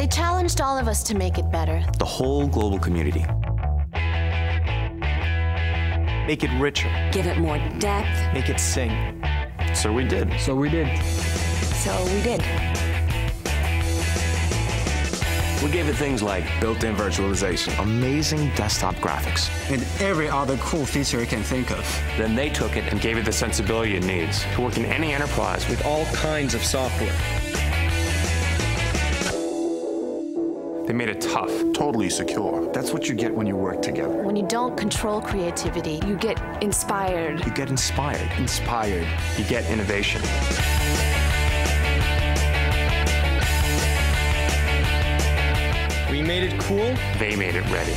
They challenged all of us to make it better. The whole global community. Make it richer. Give it more depth. Make it sing. So we did. So we did. So we did. We gave it things like built-in virtualization, Amazing desktop graphics. And every other cool feature you can think of. Then they took it and gave it the sensibility it needs to work in any enterprise with All kinds of software. They made it tough. Totally secure. That's what you get when you work together. When you don't control creativity, You get inspired. You get inspired. Inspired. You get innovation. We made it cool. They made it ready.